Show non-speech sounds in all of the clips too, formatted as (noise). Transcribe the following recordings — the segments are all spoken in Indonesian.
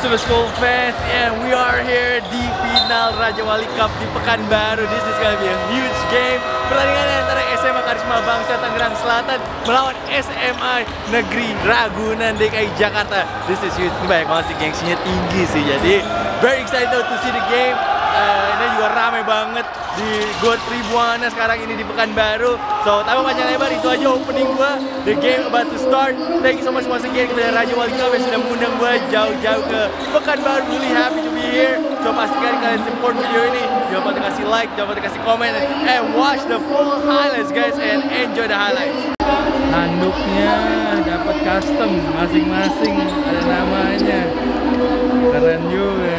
Super School fans, and we are here di final Raja Wali Cup di Pekanbaru. This is gonna be a huge game. Pertandingan antara SMA Karisma Bangsa Tangerang Selatan melawan SMA Negeri Ragunan DKI Jakarta. This is huge. Ini banyak banget gengsinya tinggi sih. Jadi very excited to see the game. Uh, ini juga rame banget di Gor Tribuana sekarang ini di Pekanbaru. So, tanpa panjang lebar itu aja opening gua. The game about to start. Thank you so much once again kepada Raja Wali Cup yang sudah mengundang gua jauh-jauh ke Pekanbaru. Really happy to be here. So, pastikan kalian support video ini. Jangan lupa kasih like, jangan lupa kasih komen, and watch the full highlights guys and enjoy the highlights. Handuknya dapat custom masing-masing ada namanya. Keren juga.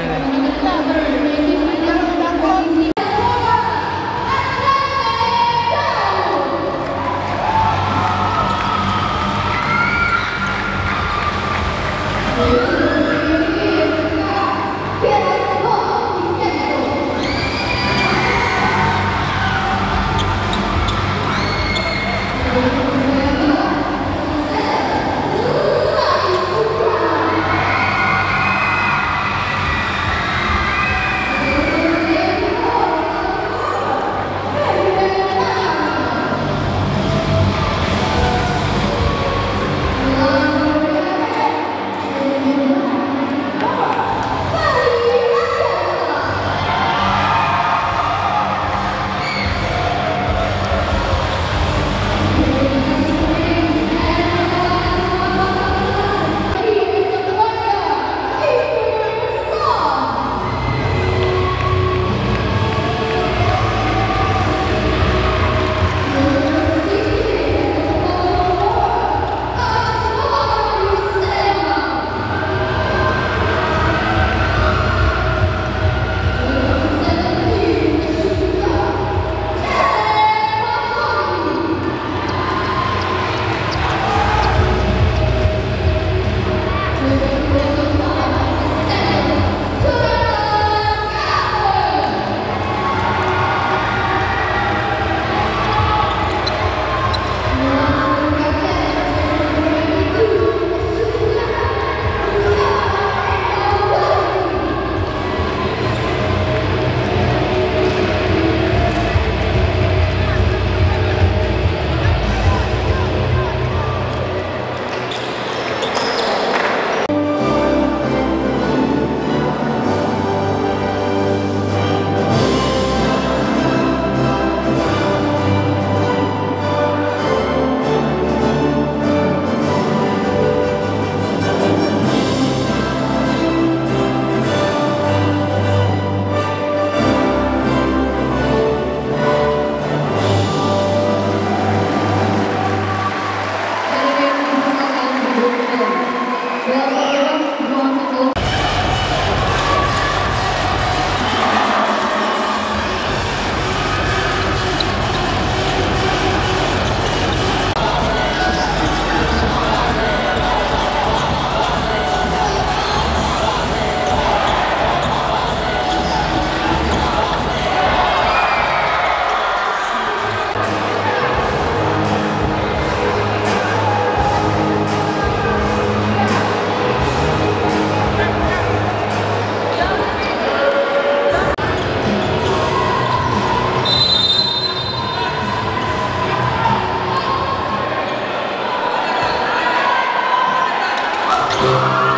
you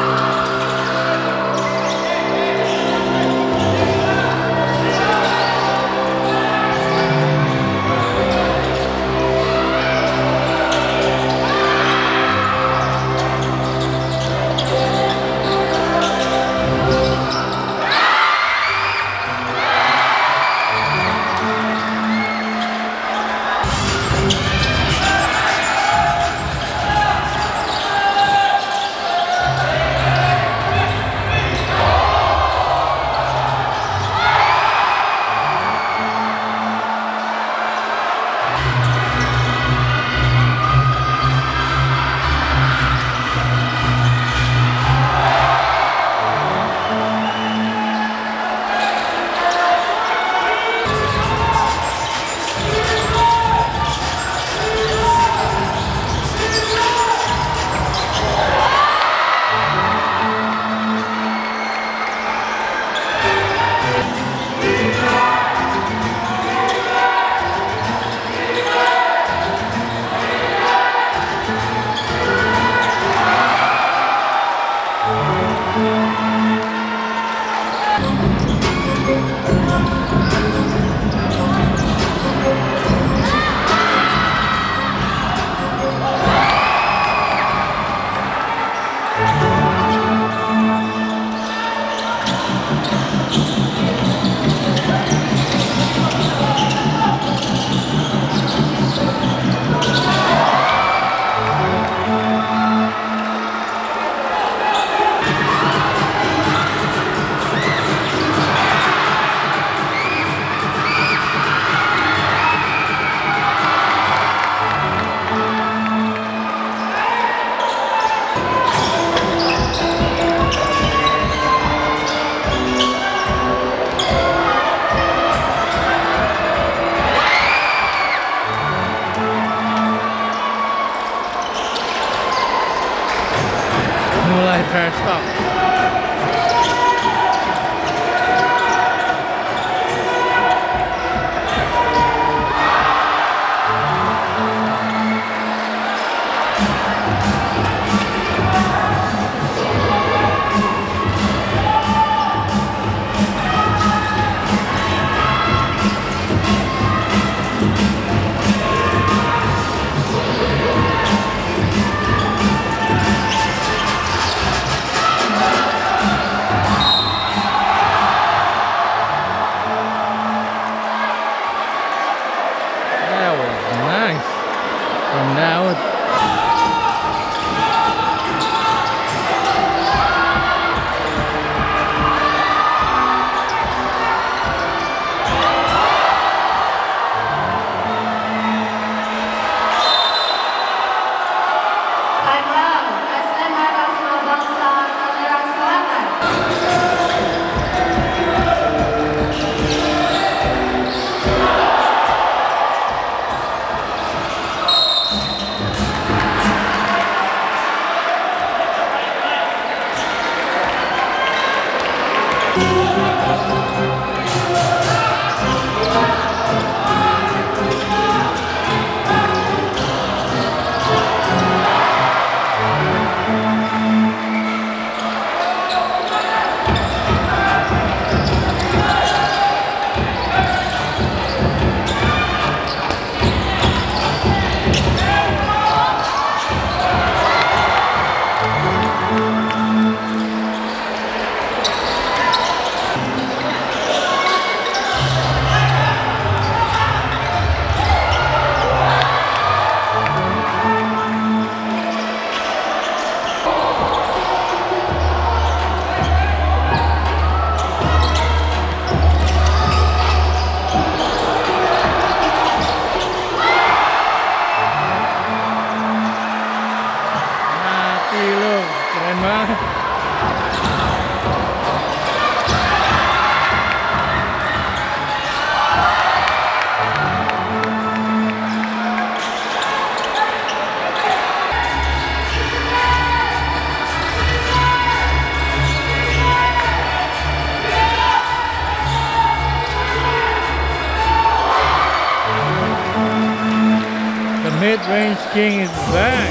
King is back.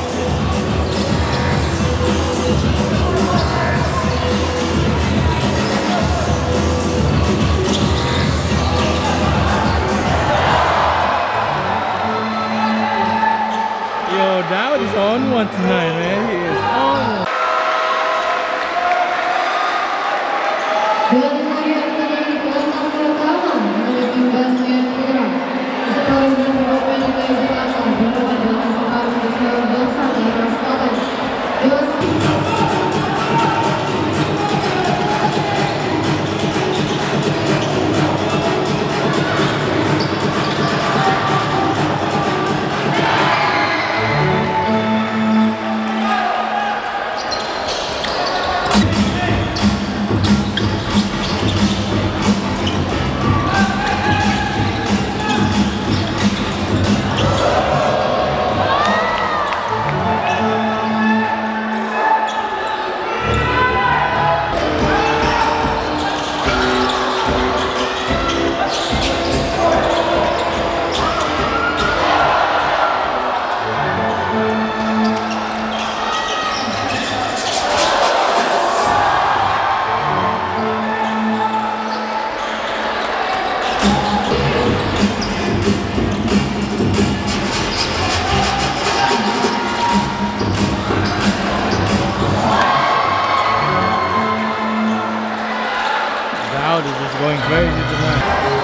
Yo, that was on one tonight, man. Going crazy tonight.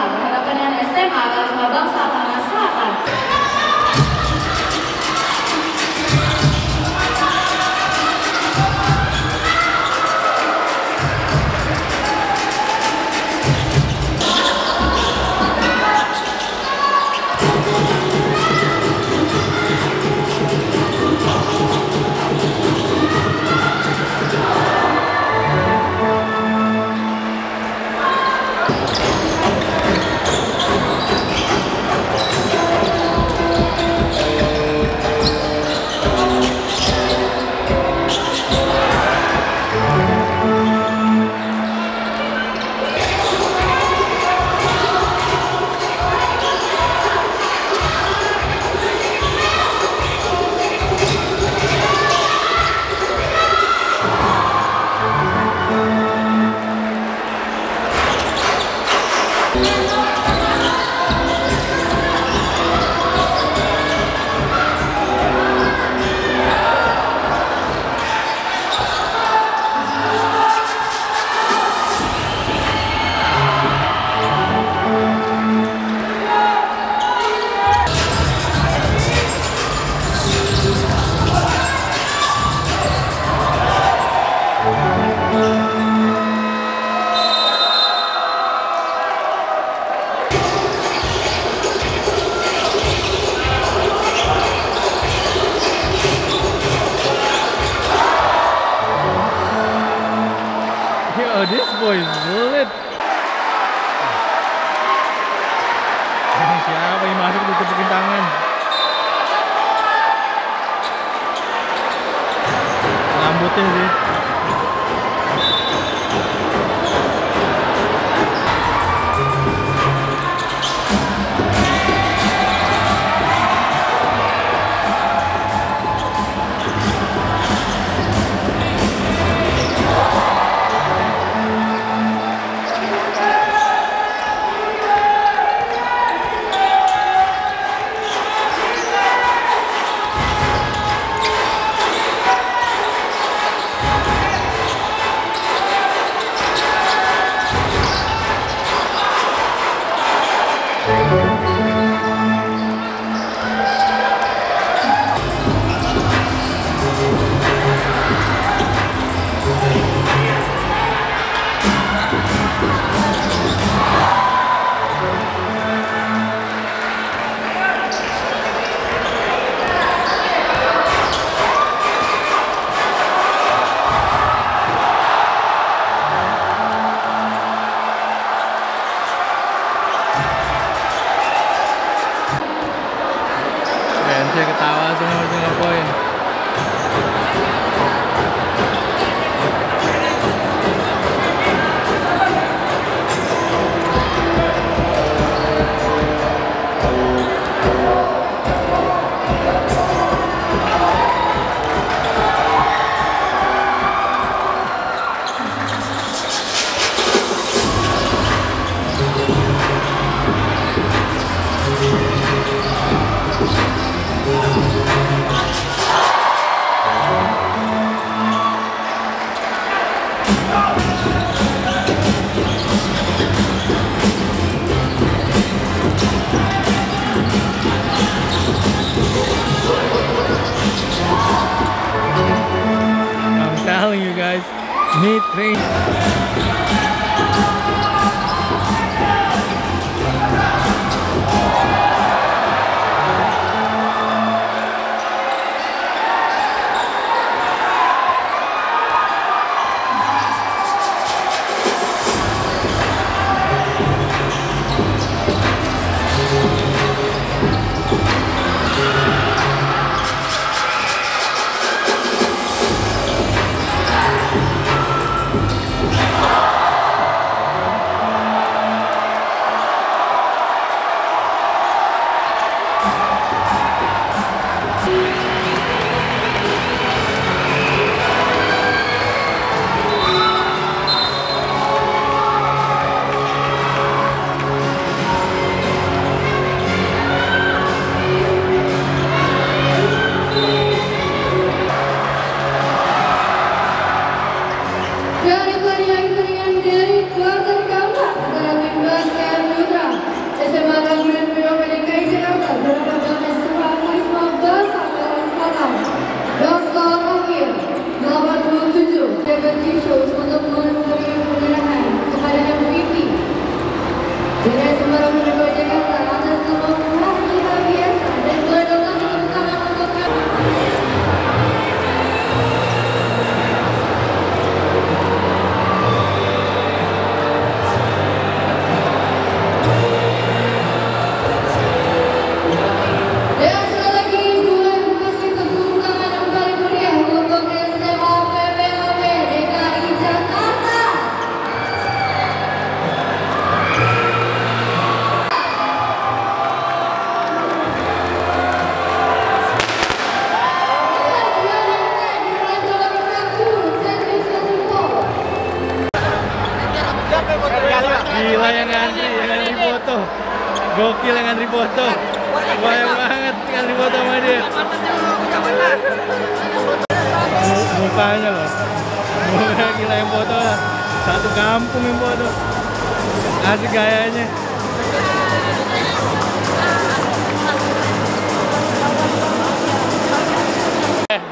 ပါဘူးဒါပေမဲ့ကနန်းနဲ့ဆက်မှာကကျွန်တော်ဘောက်စားပါ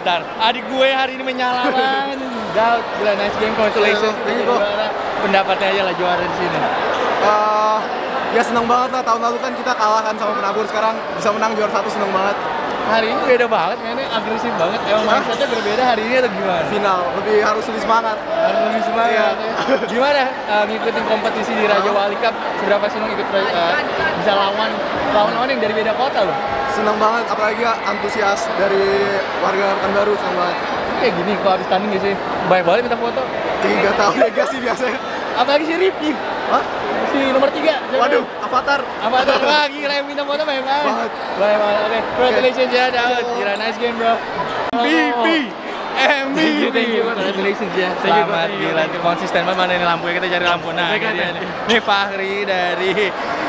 bentar. Adik gue hari ini menyala (laughs) man. Daud, gila nice game, congratulations. Iya, thank you, Pendapatnya aja lah juara di sini. Uh, ya seneng banget lah tahun lalu kan kita kalahkan sama penabur sekarang bisa menang juara satu seneng banget hari ini beda banget mainnya agresif banget emang Hah? mindsetnya berbeda hari ini atau gimana? Final lebih harus lebih semangat. Harus lebih semangat Iya. ya. Gimana uh, ngikutin kompetisi di Raja Wali Cup? Seberapa senang ikut uh, bisa lawan lawan-lawan yang dari beda kota loh? Senang banget apalagi antusias dari warga Pekanbaru senang banget. Kayak gini kalau habis tanding gitu sih. Banyak banget minta foto. Tiga tahun (laughs) lega sih biasanya. Apalagi si Rifki. Hah? Si nomor tiga. siapa? Waduh, Avatar. Tuh? Wah gila yang minta foto banyak banget. Banyak banget. Oke, congratulations ya Daud. Gila nice game bro. MVP. MVP. Thank you, thank you. Congratulations ya. Selamat gila konsisten banget mana ini lampunya kita cari lampu. Nah, ini Fahri dari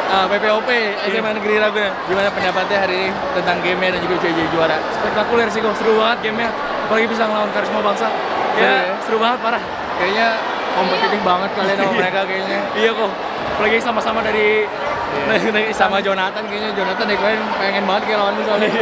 uh, PPOP SMA Negeri Ragunan. Gimana pendapatnya hari ini tentang gamenya dan juga jadi juara? Spektakuler sih kok, seru banget gamenya. Apalagi bisa ngelawan karisma bangsa. Iya, Ya, ya. seru banget parah. Kayaknya kompetitif banget kalian sama mereka kayaknya. Iya kok. Apalagi sama-sama dari Iya. (laughs) sama Jonathan kayaknya Jonathan dari kemarin pengen banget kayak lawan soalnya. (laughs)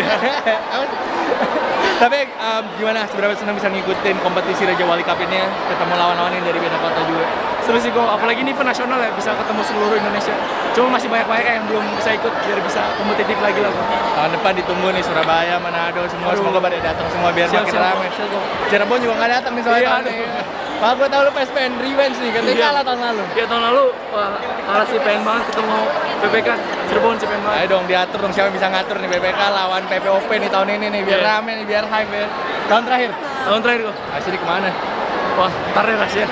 Tapi em, gimana seberapa senang bisa ngikutin kompetisi Raja Wali Cup ini ya? ketemu lawan-lawan yang dari beda kota juga. seru sih kok. Apalagi ini event nasional ya, bisa ketemu seluruh Indonesia. Cuma masih banyak-banyak yang belum bisa ikut biar bisa kompetitif lagi lah. Tahun depan ditunggu nih Surabaya, Manado, semua Aduh. semoga pada datang semua biar Siap, makin siap, ramai. Cirebon juga nggak datang nih soalnya Iya. Pak gue tahu lu PSPN revenge nih, katanya Iya. kalah tahun lalu. Ya tahun lalu, wah, kalah sih pengen banget ketemu PPK Cirebon sih pengen banget. Ayo dong diatur dong siapa yang bisa ngatur nih BPK lawan PPOP nih tahun ini nih biar Iya. rame nih biar hype ya. Tahun terakhir. Tahun terakhir kok. Asli ke mana? Wah, ntar deh rahasia.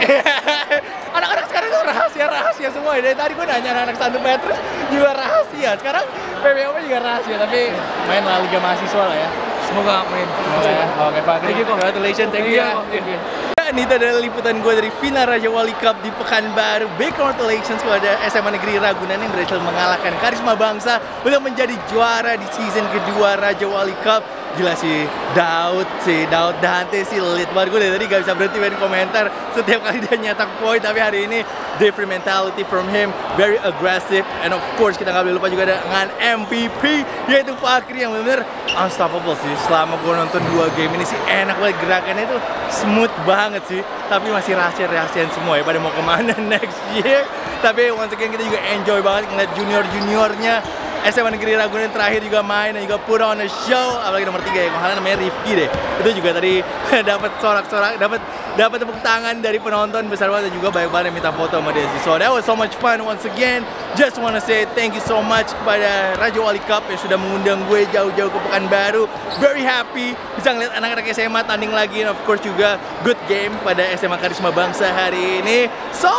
(laughs) Anak-anak sekarang tuh rahasia-rahasia semua ya. Dari tadi gue nanya anak-anak satu Petrus juga rahasia. Sekarang PPOP juga rahasia, tapi main La Liga Mahasiswa lah ya. Semoga main. Oh, ya. Oke, Pak. Thank you. Congratulations. Thank you. Iya, ya. Dan itu adalah liputan gue dari final Raja Wali Cup di Pekanbaru. Big congratulations kepada SMA Negeri Ragunan yang berhasil mengalahkan Karisma Bangsa untuk menjadi juara di season kedua Raja Wali Cup. Gila sih, Daud sih, Daud Dante sih lead banget. Gue dari tadi gak bisa berhenti main komentar setiap kali dia nyetak poin. Tapi hari ini different mentality from him, very aggressive. And of course kita gak boleh lupa juga dengan MVP yaitu Fakri yang benar-benar unstoppable sih. Selama gue nonton dua game ini sih enak banget gerakannya itu smooth banget sih. Tapi masih rahasia-rahasiaan semua ya pada mau ke mana (laughs) next year. Tapi once again kita juga enjoy banget ngeliat junior-juniornya SMA Negeri Ragunan terakhir juga main dan juga put on a show. Apalagi nomor tiga ya. Kalau namanya Rifki deh. Itu juga tadi (laughs) dapat sorak-sorak dapat dapat tepuk tangan dari penonton besar banget dan juga banyak banget yang minta foto sama dia sih. so that was so much fun once again. Just wanna say thank you so much kepada Raja Wali Cup yang sudah mengundang gue jauh-jauh ke Pekanbaru. Very happy bisa ngeliat anak-anak SMA tanding lagi. And of course juga good game pada SMA Karisma Bangsa hari ini. So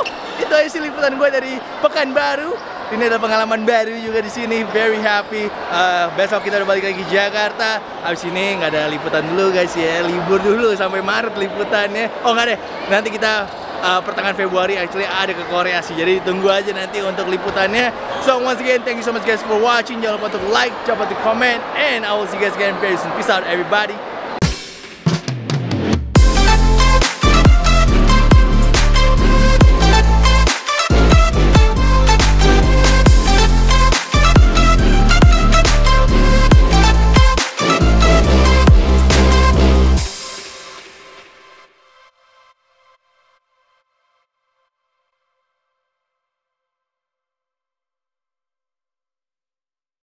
itu aja sih liputan gue dari Pekanbaru. Ini adalah pengalaman baru juga di sini. Very happy. Eh, besok kita udah balik lagi Jakarta. Habis ini nggak ada liputan dulu guys ya. Libur dulu sampai Maret liputannya. Oh nggak deh. Nanti kita eh, pertengahan Februari actually ada ke Korea sih. Jadi tunggu aja nanti untuk liputannya. So once again thank you so much guys for watching. Jangan lupa untuk like jangan lupa untuk comment and I will see you guys again very soon. Peace out everybody